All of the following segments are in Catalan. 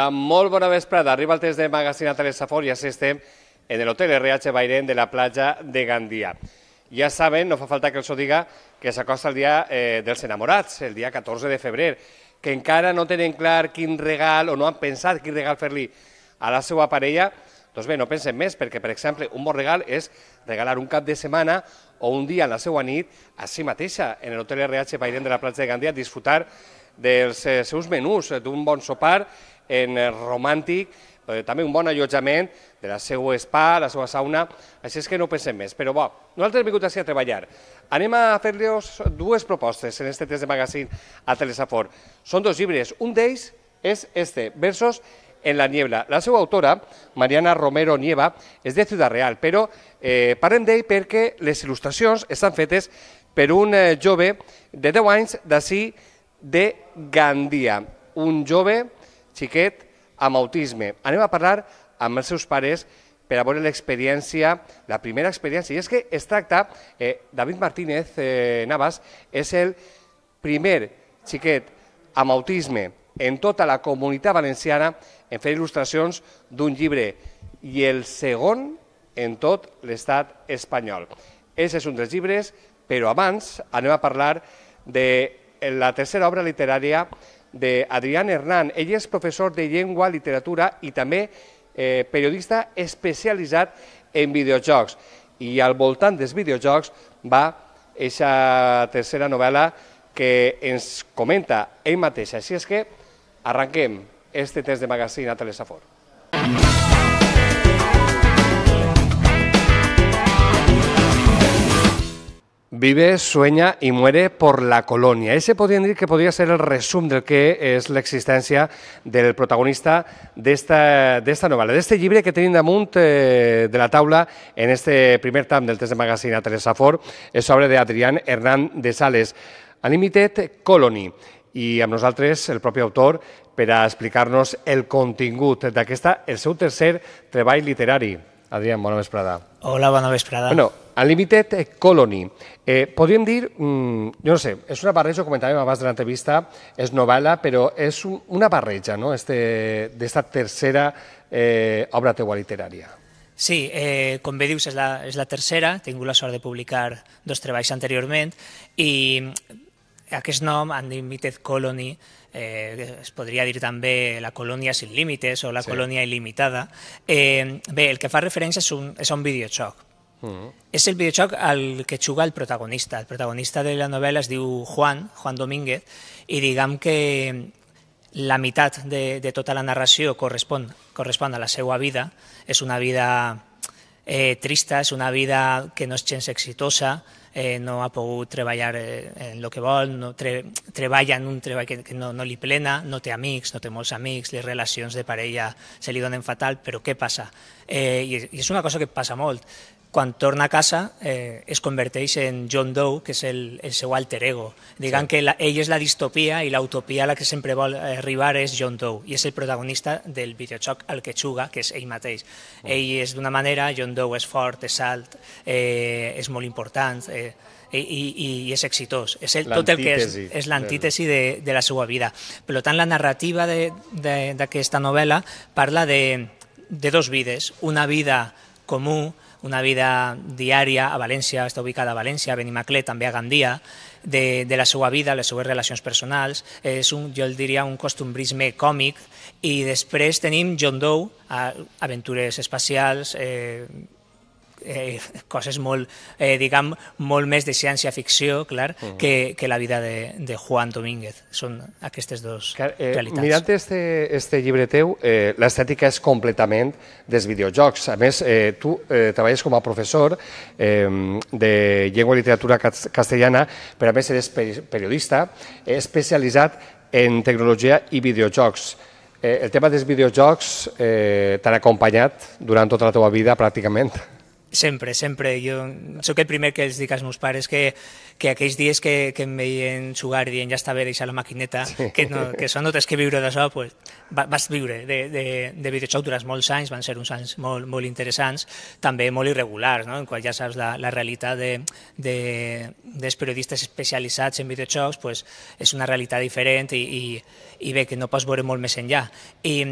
Hola, molt bona vesprada. Arriba el test de Magazine Telesafor i així estem en l'hotel RH Bairén de la platja de Gandia. Ja saben, no fa falta que els ho diga, que s'acosta el dia eh, dels enamorats, el dia 14 de febrer, que encara no tenen clar quin regal o no han pensat quin regal fer-li a la seva parella, doncs bé, no pensen més, perquè, per exemple, un bon regal és regalar un cap de setmana o un dia en la seva nit a si mateixa, en l'hotel RH Bairén de la platja de Gandia, disfrutar dels eh, seus menús, d'un bon sopar en eh, romàntic, però també un bon allotjament de la seva spa, la seva sauna, així és que no pensem més. Però bo, nosaltres hem vingut així a treballar. Anem a fer-los dues propostes en este test de magazine a Telesafor. Són dos llibres, un d'ells és este, Versos en la niebla. La seva autora, Mariana Romero Nieva, és de Ciudad Real, però eh, parlem d'ell perquè les il·lustracions estan fetes per un eh, jove de 10 anys d'ací de Gandia, un jove xiquet amb autisme. Anem a parlar amb els seus pares per a veure l'experiència, la primera experiència. I és que es tracta, eh, David Martínez eh, Navas és el primer xiquet amb autisme en tota la comunitat valenciana en fer il·lustracions d'un llibre i el segon en tot l'estat espanyol. Aquest és un dels llibres, però abans anem a parlar de la tercera obra literària d'Adrián Hernán. Ell és professor de llengua, literatura i també eh, periodista especialitzat en videojocs. I al voltant dels videojocs va aquesta tercera novel·la que ens comenta ell mateix. Així és que arranquem este test de magazine a Telesafor. Vive, sueña y muere por la colonia. Ese podríem dir que podria ser el resum del que és l'existència del protagonista d'esta novel·la, d'este llibre que tenim damunt eh, de la taula en este primer tam del test de magazine a Telesafor, és obra d'Adrián Hernán de Sales, Unlimited Colony i amb nosaltres el propi autor per a explicar-nos el contingut d'aquesta, el seu tercer treball literari. Adrián, bona vesprada. Hola, bona vesprada. Bueno, Unlimited Colony. Eh, podríem dir, mm, jo no sé, és una barreja, ho comentàvem abans de l'entrevista, és novel·la, però és un, una barreja, no?, d'esta tercera eh, obra teua literària. Sí, eh, com bé dius, és la, és la tercera, he tingut la sort de publicar dos treballs anteriorment, i aquest nom, Unlimited Colony, eh, es podria dir també la colònia sin límites o la sí. colònia il·limitada. Eh, bé, el que fa referència és, un, és a un videojoc. Mm. És el videojoc al que juga el protagonista. El protagonista de la novel·la es diu Juan, Juan Domínguez, i diguem que la meitat de, de tota la narració correspon, correspon a la seva vida. És una vida eh, trista, és una vida que no és gens exitosa, eh, no ha pogut treballar eh, en el que vol, no tre treballa en un treball que, que no, no li plena, no té amics, no té molts amics, les relacions de parella se li donen fatal, però què passa? Eh, i, I és una cosa que passa molt quan torna a casa eh, es converteix en John Doe, que és el, el seu alter ego. Diguem sí. que la, ell és la distopia i l'utopia a la que sempre vol arribar és John Doe, i és el protagonista del videojoc al que juga, que és ell mateix. Mm. Ell és d'una manera, John Doe és fort, és alt, eh, és molt important, eh, i, i, i és exitós. És el, tot el que és, és l'antítesi de, de la seva vida. Per tant, la narrativa d'aquesta novel·la parla de, de dos vides. Una vida comú, una vida diària a València, està ubicada a València, a Benimaclet, també a Gandia, de, de la seva vida, les seues relacions personals, és un, jo el diria un costumbrisme còmic, i després tenim John Doe, aventures espacials, eh, eh, coses molt, eh, diguem, molt més de ciència-ficció, clar, uh -huh. que, que la vida de, de Juan Domínguez. Són aquestes dues clar, eh, realitats. Mirant este, este llibre teu, eh, l'estètica és completament dels videojocs. A més, eh, tu eh, treballes com a professor eh, de llengua i literatura castellana, però a més eres periodista especialitzat en tecnologia i videojocs. Eh, el tema dels videojocs eh, t'ha acompanyat durant tota la teva vida, pràcticament. Sempre, sempre. Jo sóc el primer que els dic als meus pares que, que aquells dies que, que em veien jugar i dient ja està bé deixar la maquineta, sí. que, no, que això no tens que viure d'això, pues, vas viure de, de, de videojoc durant molts anys, van ser uns anys molt, molt interessants, també molt irregulars, no? en qual ja saps la, la realitat de, de, dels periodistes especialitzats en videojocs pues, és una realitat diferent i, i, i bé, que no pots veure molt més enllà. I,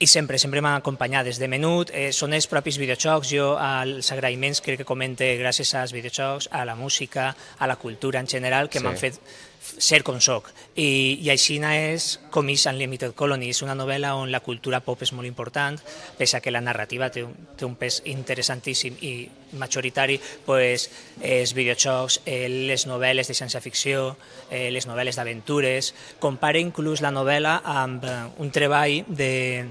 i sempre, sempre m'ha acompanyat des de menut, eh, són els propis videojocs, jo als agraïments crec que comente gràcies als videojocs, a la música, a la cultura en general, que sí. m'han fet ser com soc. I, i així és com és Unlimited Colony. És una novel·la on la cultura pop és molt important, pese a que la narrativa té un, té un pes interessantíssim i majoritari, pues, els videojocs, eh, les novel·les de ciència-ficció, eh, les novel·les d'aventures... Compare inclús la novel·la amb eh, un treball de,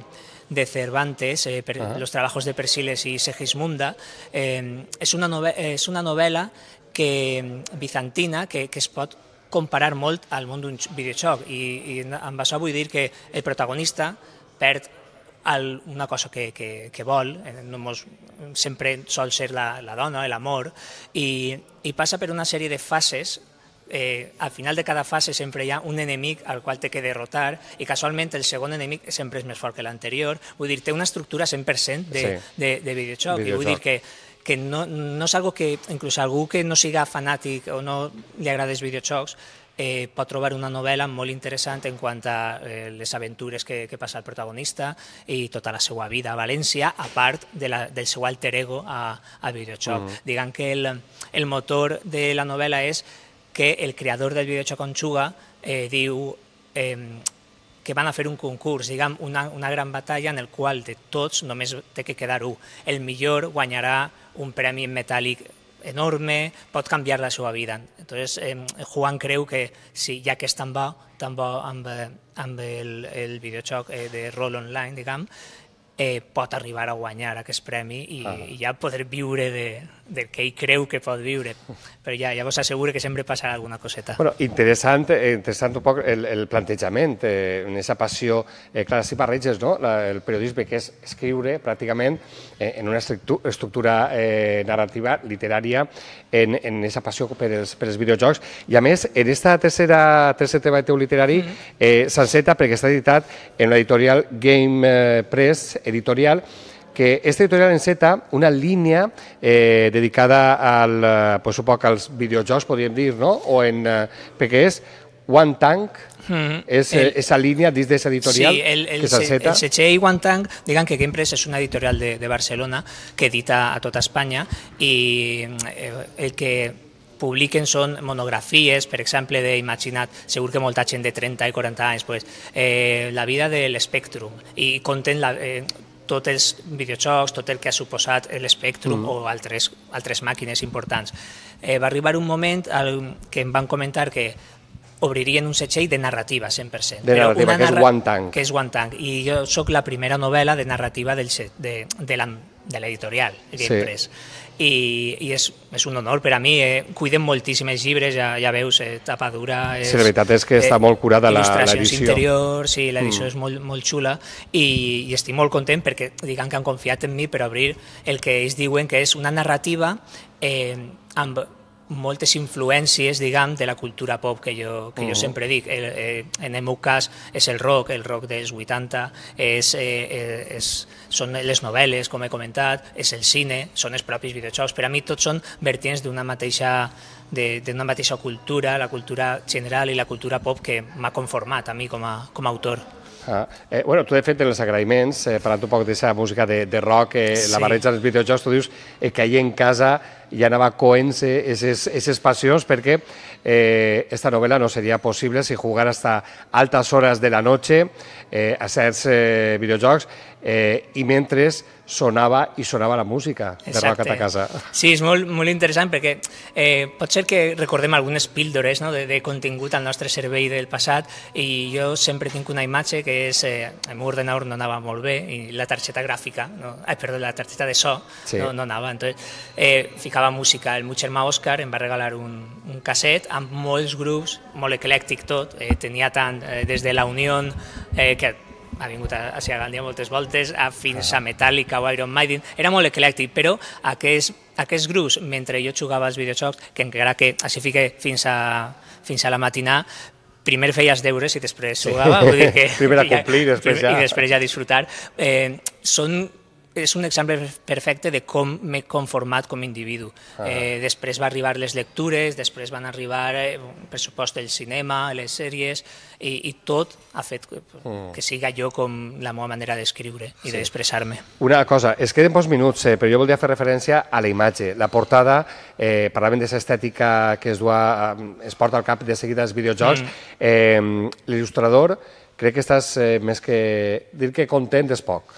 de Cervantes, eh, per, uh -huh. Los trabajos de Persiles y Segismunda. Eh, és, una novel·la, és una novel·la que, bizantina que, que es pot comparar molt al món d'un videojoc i, i amb això vull dir que el protagonista perd el, una cosa que, que, que vol, eh, no mos, sempre sol ser la, la dona, l'amor, i, i passa per una sèrie de fases eh, al final de cada fase sempre hi ha un enemic al qual té que derrotar i casualment el segon enemic sempre és més fort que l'anterior. Vull dir, té una estructura 100% de, sí. de, de videojoc, videojoc. i vull dir que que no, no és algo que inclús algú que no siga fanàtic o no li agrada els videojocs eh, pot trobar una novel·la molt interessant en quant a eh, les aventures que, que passa el protagonista i tota la seva vida a València, a part de la, del seu alter ego a, a videojoc. Mm. Diguem que el, el motor de la novel·la és que el creador del videojoc Conxuga eh, diu eh, que van a fer un concurs, diguem, una, una gran batalla en el qual de tots només té que quedar un. El millor guanyarà un premi metàl·lic enorme, pot canviar la seva vida. Entonces, eh, Juan creu que si ja que és tan bo, tan bo amb, amb el, el videojoc eh, de rol online, diguem, eh, pot arribar a guanyar aquest premi i, ah. i ja poder viure de, del que ell creu que pot viure. Però ja, ja vos asseguro que sempre passarà alguna coseta. Bueno, interessant, eh, interessant un poc el, el plantejament, eh, en aquesta passió, eh, clar, si barreges no? La, el periodisme, que és escriure pràcticament eh, en una estructura eh, narrativa, literària, en, en aquesta passió per els, per els videojocs. I a més, en aquesta tercera, tercer tema teu literari, mm -hmm. eh, s'enceta perquè està editat en l'editorial Game eh, Press Editorial, que este editorial enceta una línia eh, dedicada al, eh, pues, suposo als videojocs, podríem dir, no? O en, eh, perquè és One Tank, mm -hmm. és el, esa línia dins d'aquesta editorial sí, el, el, que s'enceta. El Setxer i One Tank, diguem que Gamepress és una editorial de, de Barcelona que edita a tota Espanya i eh, el que publiquen són monografies, per exemple, d'Imaginat, segur que molta gent de 30 i 40 anys, pues, eh, la vida de l'Spectrum, i conten la, eh, tots els videojocs, tot el que ha suposat l'Spectrum mm. o altres, altres màquines importants. Eh, va arribar un moment al, que em van comentar que obririen un setxell de narrativa 100%. De narrativa, una que és One Tank. Que és One Tank. I jo sóc la primera novel·la de narrativa del, de, de l'editorial, Gamepress. Sí i, i és, és un honor per a mi. Eh? Cuidem moltíssims llibres, ja, ja veus, eh, tapa dura... És, sí, la veritat és que eh, està molt curada l'edició. Il·lustracions interiors, sí, l'edició mm. és molt, molt xula i, i estic molt content perquè digan que han confiat en mi per obrir el que ells diuen que és una narrativa eh, amb moltes influències, diguem, de la cultura pop que jo, que uh -huh. jo mm. sempre dic. El, eh, en el meu cas és el rock, el rock dels 80, és, eh, eh, és, són les novel·les, com he comentat, és el cine, són els propis videojocs. Per a mi tots són vertients d'una mateixa d'una mateixa cultura, la cultura general i la cultura pop que m'ha conformat a mi com a, com a autor. Ah, eh, bueno, tu de fet en els agraïments, eh, parlant un poc d'aquesta música de, de rock, eh, sí. la barreja dels videojocs, tu dius eh, que ahir en casa ja anava coent aquestes passions perquè eh, esta novel·la no seria possible si jugar hasta altas hores de la noche eh, a certs eh, videojocs eh, i mentre sonava i sonava la música de. Rock a casa. Sí, és molt, molt interessant perquè eh, pot ser que recordem algunes píldores no, de, de contingut al nostre servei del passat i jo sempre tinc una imatge que és eh, el meu ordenador no anava molt bé i la targeta gràfica, no, ai, perdó, la targeta de so sí. no, no anava, entonces eh, ficava música. El meu germà Òscar em va regalar un, un casset amb molts grups, molt eclèctic tot, eh, tenia tant eh, des de la Unió eh, que ha vingut a, a Siagandia moltes voltes, a, fins a Metallica o Iron Maiden, era molt eclèctic, però aquest, aquest grups, mentre jo jugava als videojocs, que encara que així fique fins a, fins a la matinà, primer feia els deures i després jugava. Vull dir que, primer a complir, després ja... I després ja disfrutar. Eh, són és un exemple perfecte de com m'he conformat com a individu. Ah. Eh, després va arribar les lectures, després van arribar, eh, per supost, el cinema, les sèries, i, i tot ha fet que, mm. que siga jo com la meva manera d'escriure i sí. d'expressar-me. Una cosa, es queden pocs minuts, eh, però jo voldria fer referència a la imatge. La portada, eh, parlaven d'aquesta estètica que es, dua, es porta al cap de seguida als videojocs. Mm. Eh, L'il·lustrador, crec que estàs eh, més que... Dir que content és poc.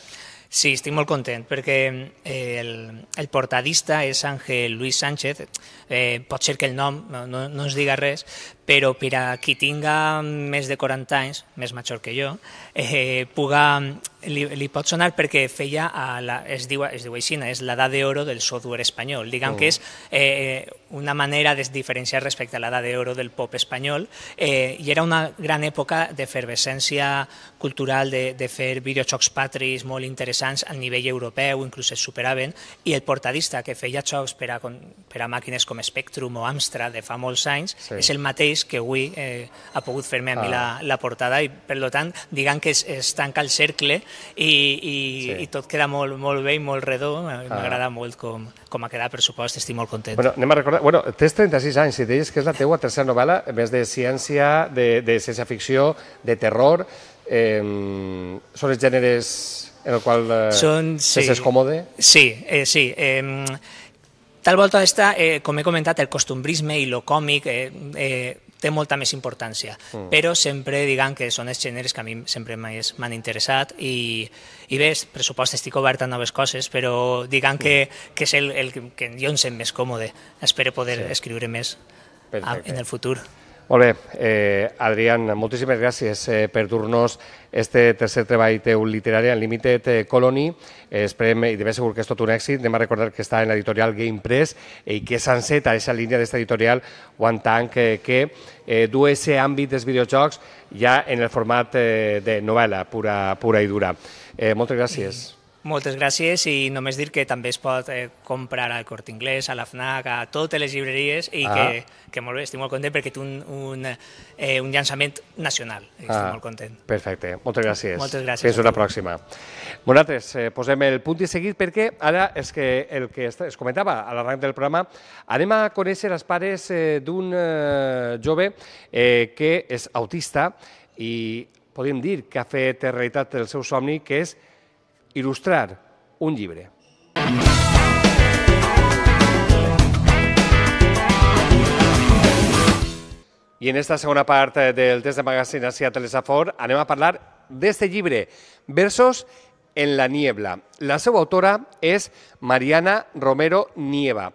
Sí, estic molt content perquè eh, el, el portadista és Ángel Luis Sánchez. Eh, pot ser que el nom no, no, ens diga res, però per a qui tinga més de 40 anys, més major que jo, eh, puga, li, li pot sonar perquè feia, a la, es, diu, es diu així, és l'edat d'oro del software espanyol. Diguem mm. que és eh, una manera de diferenciar respecte a l'edat d'oro del pop espanyol eh, i era una gran època d'efervescència cultural, de, de fer videojocs patris molt interessants a nivell europeu, inclús es superaven, i el portadista que feia jocs per a, per a màquines com Spectrum o Amstrad de fa molts anys sí. és el mateix que avui eh, ha pogut fer-me a mi ah. la, la portada i per tant diguem que es, es tanca el cercle i, i, sí. i tot queda molt, molt bé i molt redó, m'agrada ah. molt com, com ha quedat, per supost, estic molt content. Bueno, anem a recordar, bueno, tens 36 anys i deies que és la teua tercera novel·la, més de ciència, de, de ciència-ficció, de terror, eh, són els gèneres en el qual eh, Són, sí, és còmode? Sí, eh, sí. Eh, tal volta està, eh, com he comentat, el costumbrisme i lo còmic eh, eh, té molta més importància, mm. però sempre diguem que són els gèneres que a mi sempre m'han interessat i, i bé, pressupost estic obert a noves coses, però diguem mm. que, que és el, el que jo em sent més còmode. Espero poder sí. escriure més Perfecte. en el futur. Molt bé, eh, Adrián, moltíssimes gràcies eh, per dur-nos este tercer treball teu literari en Limited eh, Colony. Eh, esperem, i de ben segur que és tot un èxit, anem a recordar que està en l'editorial Game Press eh, i que s'enceta aquesta línia d'esta editorial One Tank eh, que eh, du aquest àmbit dels videojocs ja en el format eh, de novel·la pura, pura i dura. Eh, moltes gràcies. Mm. Moltes gràcies i només dir que també es pot eh, comprar al Cort Inglés, a la FNAC, a totes les llibreries i ah. que, que molt bé, estic molt content perquè té un, un, eh, un llançament nacional. Estic ah. molt content. Perfecte, moltes gràcies. Moltes gràcies. Fins una pròxima. Nosaltres eh, posem el punt i seguit perquè ara és que el que es comentava a l'arranc del programa, anem a conèixer els pares eh, d'un eh, jove eh, que és autista i podem dir que ha fet realitat el seu somni, que és il·lustrar un llibre. I en esta segona part del test de magazine a Telesafor anem a parlar d'este llibre, Versos en la niebla. La seva autora és Mariana Romero Nieva.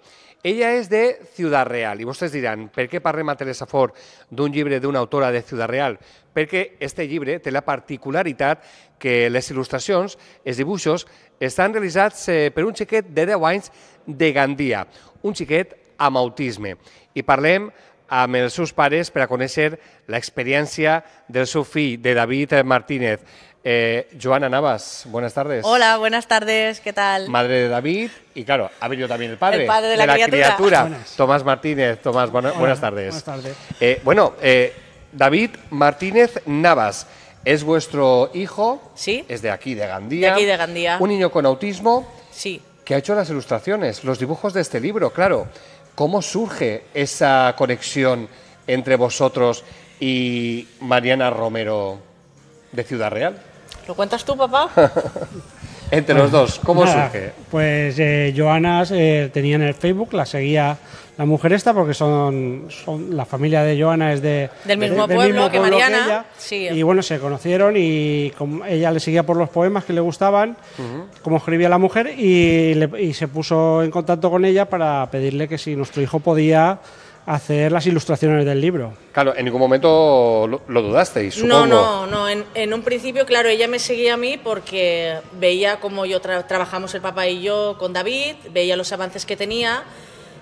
Ella és de Ciudad Real i vostès diran, per què parlem a Telesafor d'un llibre d'una autora de Ciudad Real? Perquè este llibre té la particularitat que les il·lustracions, els dibuixos, estan realitzats eh, per un xiquet de 10 anys de Gandia, un xiquet amb autisme. I parlem amb els seus pares per a conèixer l'experiència del seu fill, de David Martínez. Eh, Joana Navas, buenas tardes. Hola, buenas tardes, ¿qué tal? Madre de David y claro, ha venido también el padre, el padre de la, de la criatura. criatura Tomás Martínez. Tomás, buena, buenas tardes. Buenas tardes. Eh, bueno, eh, David Martínez Navas es vuestro hijo. Sí. Es de aquí, de Gandía. De aquí, de Gandía. Un niño con autismo. Sí. Que ha hecho las ilustraciones, los dibujos de este libro, claro. ¿Cómo surge esa conexión entre vosotros y Mariana Romero de Ciudad Real? ¿Lo cuentas tú, papá? Entre los dos, ¿cómo Nada, surge? Pues eh, Joana eh, tenía en el Facebook, la seguía la mujer esta porque son, son la familia de Joana es de Del mismo de- pueblo que Mariana, ella. sí. y bueno se conocieron y como ella le seguía por los poemas que le gustaban como escribía la mujer y, le- y se puso en contacto con ella para pedirle que si nuestro hijo podía hacer las ilustraciones del libro Claro, en ningún momento lo, lo dudasteis, No, no, no. En, en un principio, claro, ella me seguía a mí porque veía cómo yo tra- trabajamos el papá y yo con David, veía los avances que tenía,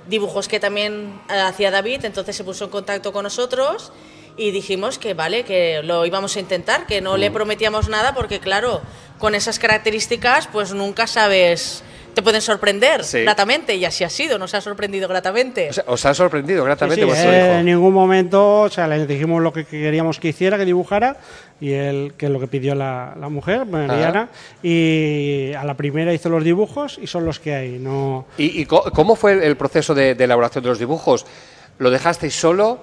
dibujos que también eh, hacía David, entonces se puso en contacto con nosotros y dijimos que vale, que lo íbamos a intentar, que no le prometíamos nada porque claro, con esas características, pues nunca sabes te pueden sorprender Sí. gratamente y así ha sido, nos ha sorprendido gratamente. O sea, os ha sorprendido Sí, gratamente sí, vuestro eh, hijo. en ningún momento, o sea, le dijimos lo que queríamos que hiciera, que dibujara, y él, que es lo que pidió la, la mujer, Mariana, y a la primera hizo los dibujos y son los que hay, no... ¿Y, y cómo fue el- el proceso de, de elaboración de los dibujos? ¿Lo dejasteis solo?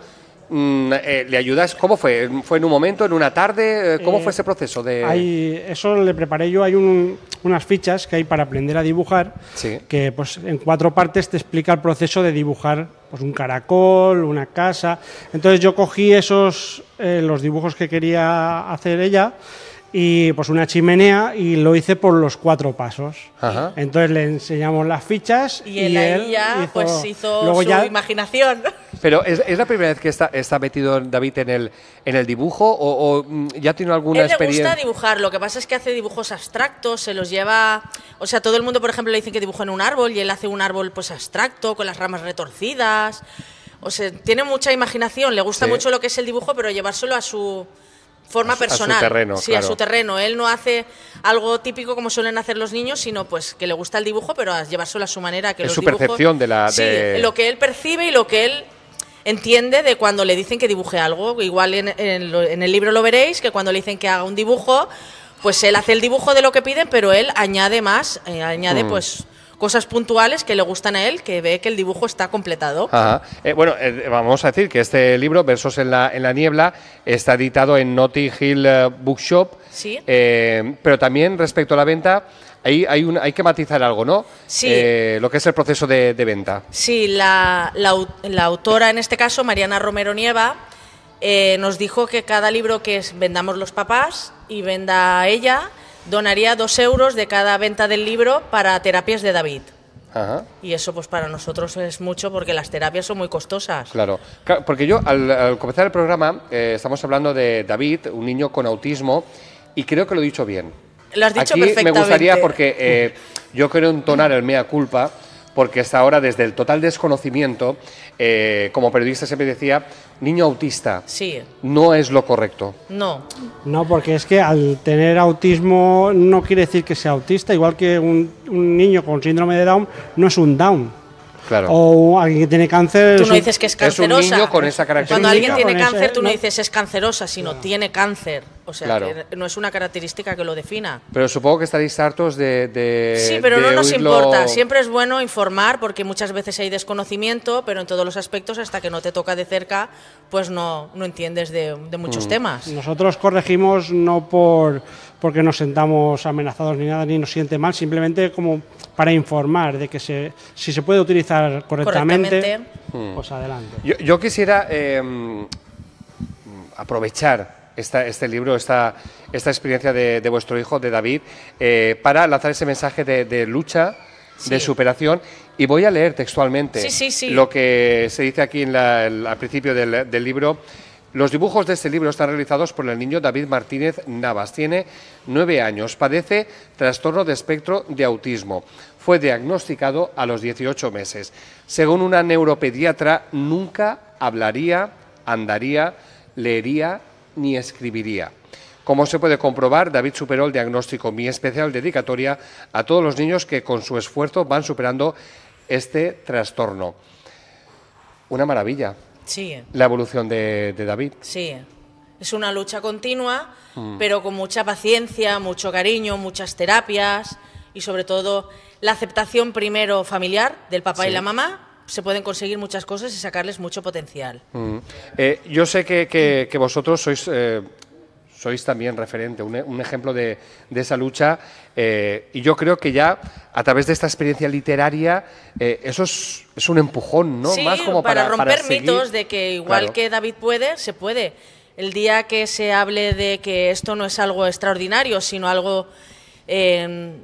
Mm, eh, ¿Le ayudas? ¿Cómo fue? ¿Fue en un momento, en una tarde? Eh, ¿Cómo Eh, fue ese proceso de...? Hay, eso le preparé yo, hay un- unas fichas que hay para aprender a dibujar, Sí. que pues en cuatro partes te explica el proceso de dibujar pues, un caracol, una casa. Entonces yo cogí esos, eh, los dibujos que quería hacer ella, y pues una chimenea, y lo hice por los cuatro pasos. Ajá. Entonces le enseñamos las fichas y él ahí ya hizo- pues hizo luego su ya imaginación. Pero ¿es, es la primera vez que está, está metido David en el, en el dibujo o, o, mm, ya tiene alguna Él le experiencia? gusta dibujar, lo que pasa es que hace dibujos abstractos, se los lleva, o sea, todo el mundo, por ejemplo, le dicen que dibuja en un árbol y él hace un árbol pues abstracto, con las ramas retorcidas. O sea, tiene mucha imaginación, le gusta Sí. mucho lo que es el dibujo, pero llevárselo a su forma A su- a su personal. terreno, Sí, a su terreno. Él no hace algo típico como suelen hacer los niños, sino pues que le gusta el dibujo, pero a llevárselo a su manera. Que Es los su dibujos- percepción de la- Sí, lo que él percibe y lo que él entiende de cuando le dicen que dibuje algo. Igual en, en en el libro lo veréis, que cuando le dicen que haga un dibujo, pues él hace el dibujo de lo que piden, pero él añade más, eh, Mm. añade pues cosas puntuales que le gustan a él, que ve que el dibujo está completado. Ajá. Eh, bueno, eh, vamos a decir que este libro, Versos en la, en la niebla, está editado en Notting Hill eh, Bookshop. Sí. Eh, pero también respecto a la venta, ahí hay, un, hay que matizar algo, ¿no? Sí. Eh, lo que es el proceso de, de venta. Sí, la, la au- la autora, en este caso, Mariana Romero Nieva, eh, nos dijo que cada libro que es- vendamos los papás y venda ella, donaría dos euros de cada venta del libro para terapias de David. Ajá. Y eso pues para nosotros es mucho porque las terapias son muy costosas. Claro, porque yo al, al comenzar el programa eh, estamos hablando de David, un niño con autismo, y creo que lo he dicho bien. Lo has dicho Aquí me perfectamente. gustaría, porque eh, yo quiero entonar el mea culpa, porque hasta ahora, desde el total desconocimiento, eh, como periodista siempre decía, niño autista Sí, no es lo correcto. no. No, porque es que al tener autismo no quiere decir que sea autista, igual que un, un niño con síndrome de Down no es un Down. Claro. O alguien que tiene cáncer. Tú es no un- dices que es es un cancerosa. niño con esa característica. Cuando alguien tiene cáncer, tú no no- dices es cancerosa, sino tiene cáncer. O sea, Claro. que no es una característica que lo defina. Pero supongo que estaréis hartos de. de- Sí, pero de no nos oírlo- importa. Siempre es bueno informar porque muchas veces hay desconocimiento, pero en todos los aspectos, hasta que no te toca de cerca, pues no, no entiendes de, de Mm. muchos temas. Nosotros corregimos no por porque nos sentamos amenazados ni nada, ni nos siente mal, simplemente como para informar de que se, si se puede utilizar correctamente, Correctamente. pues adelante. Yo, yo quisiera eh, aprovechar esta- este libro, esta, esta experiencia de, de vuestro hijo, de David, eh, para lanzar ese mensaje de, de lucha, de Sí. superación. Y voy a leer textualmente sí, sí. lo que se dice aquí en la- el- al principio del, del libro. Los dibujos de este libro están realizados por el niño David Martínez Navas. Tiene nueve años, padece trastorno de espectro de autismo. Fue diagnosticado a los 18 meses. Según una neuropediatra, nunca hablaría, andaría, leería ni escribiría. Como se puede comprobar, David superó el diagnóstico. Mi especial dedicatoria a todos los niños que con su esfuerzo van superando este trastorno. Una maravilla Sí, la evolución de, de David. sí. Es una lucha continua, Mm. pero con mucha paciencia, mucho cariño, muchas terapias y sobre todo la aceptación primero familiar del papá y la mamá. Se pueden conseguir muchas cosas y sacarles mucho potencial. Mm. Eh, yo sé que, que- que vosotros sois, eh, sois también referente, un, un ejemplo de, de esa lucha, eh, y yo creo que ya a través de esta experiencia literaria, eso es, es un empujón, ¿no? Sí, Más como para, para, romper para mitos de que igual Claro. que David puede, se puede. El día que se hable de que esto no es algo extraordinario, sino algo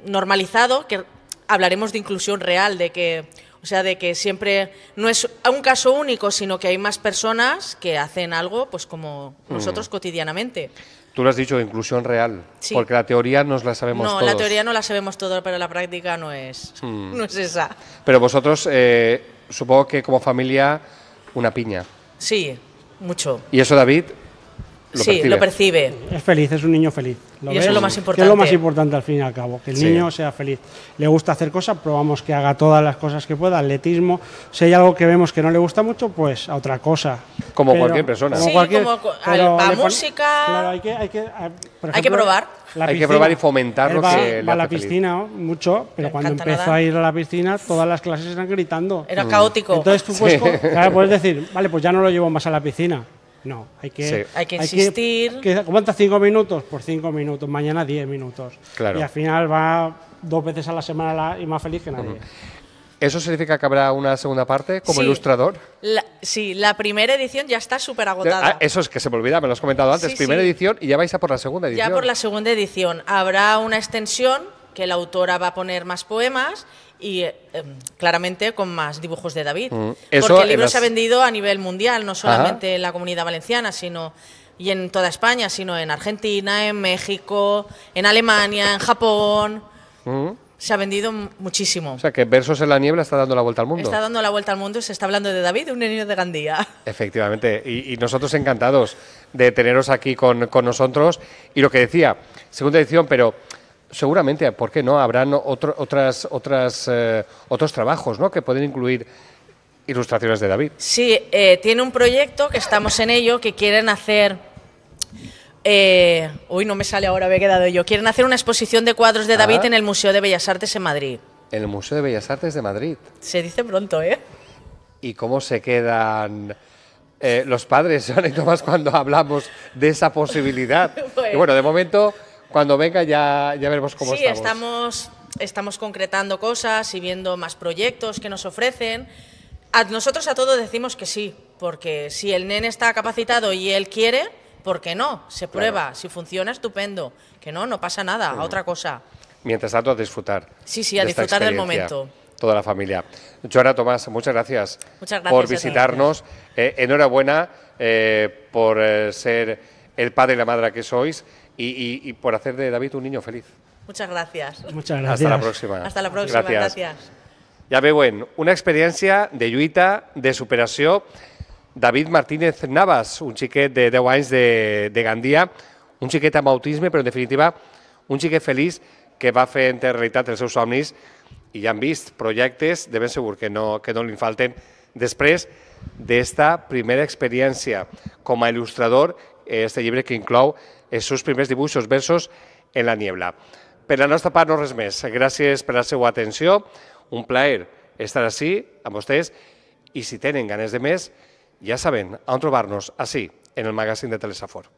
normalizado, que hablaremos de inclusión real, de que, o sea, de que siempre no es un caso único, sino que hay más personas que hacen algo, pues como Mm. nosotros cotidianamente. Tú lo has dicho, inclusión real, Sí. porque la teoría nos la sabemos No, todos. Mm. la teoría no la sabemos todo, pero la práctica no es, no es esa. Pero vosotros, eh, supongo que como familia, una piña. Sí, mucho. Y eso, David, lo sí, percibe. lo percibe. Es feliz, es un niño feliz. ¿lo Y eso es lo más Que es lo más importante. importante al fin y al cabo, que el Sí. niño sea feliz. Le gusta hacer cosas, probamos que haga todas las cosas que pueda, atletismo. Si hay algo que vemos que no le gusta mucho, pues a otra cosa. Como cualquier persona. Sí, como cu- al- pero pa' le pon- música. Claro, hay que, hay que, a- por Hay que probar. la Hay que probar y fomentar lo va, que le va a la piscina mucho, pero cuando empezó a ir a la piscina, todas las clases eran gritando. Era caótico. Entonces tú puedes, Sí. claro, puedes decir, vale, pues ya no lo llevo más a la piscina. No, hay que, Sí. Hay que insistir. que- ¿Cuántas cinco minutos? Por cinco minutos. Mañana diez minutos. Claro. Y al final va dos veces a la semana la- y más feliz que nadie. ¿Eso significa que habrá una segunda parte como Sí. ilustrador? La- sí, la primera edición ya está súper agotada. Ah, eso es que se me olvidaba, me lo has comentado antes. Sí, Primera sí. edición y ya vais a por la segunda edición. Ya por la segunda edición. Habrá una extensión que la autora va a poner más poemas y eh, em, claramente con más dibujos de David. Mm. Eso Porque el libro las- se ha vendido a nivel mundial, no solamente en la comunidad valenciana, sino y en toda España, sino en Argentina, en México, en Alemania, en Japón. Mm. Se ha vendido muchísimo. O sea, que Versos en la niebla está dando la vuelta al mundo. Está dando la vuelta al mundo y se está hablando de David, un niño de Gandía. Efectivamente, y, y nosotros encantados de teneros aquí con, con nosotros. Y lo que decía, segunda edición, pero seguramente, ¿por qué no? Habrán otro- otras, otras, eh, otros trabajos ¿no? que pueden incluir ilustraciones de David. Sí, eh, tiene un proyecto que estamos en ello, que quieren hacer... eh, uy, no me sale ahora, me he quedado yo. Quieren hacer una exposición de cuadros de David Ah. en el Museo de Bellas Artes en Madrid. En el Museo de Bellas Artes de Madrid. Se dice pronto, ¿eh? ¿Y cómo se quedan eh, los padres, Joana y Tomás, cuando hablamos de esa posibilidad? Bueno. Y bueno, de momento, cuando venga ya, ya veremos cómo sí, estamos. estamos, estamos concretando cosas y viendo más proyectos que nos ofrecen. A nosotros a todos decimos que sí, porque si el nene está capacitado y él quiere, ¿por qué no? Se prueba, si funciona, estupendo. Que no, no pasa nada, a otra cosa. Mientras tanto, a disfrutar. Sí, sí, a de disfrutar del momento. Toda la familia. Joana Tomás, muchas gracias, Muchas gracias por visitarnos. Eh, enhorabuena eh, por eh, ser el padre y la madre que sois y, y- y por hacer de David un niño feliz. Muchas gracias. Muchas gracias. Hasta la próxima. Hasta la próxima, gracias. Ja veuen, una experiència de lluita, de superació. David Martínez Navas, un xiquet de 10 anys de, de Gandia, un xiquet amb autisme, però en definitiva un xiquet feliç que va fer en realitat els seus somnis i ja han vist projectes, de ben segur que no, que no li falten, després d'esta primera experiència com a il·lustrador, eh, este llibre que inclou els seus primers dibuixos, versos en la niebla. Per la nostra part, no res més. Gràcies per la seva atenció. Un plaer estar així amb vostès i si tenen ganes de més, ja saben on trobar-nos, així, en el magazín de Telesafor.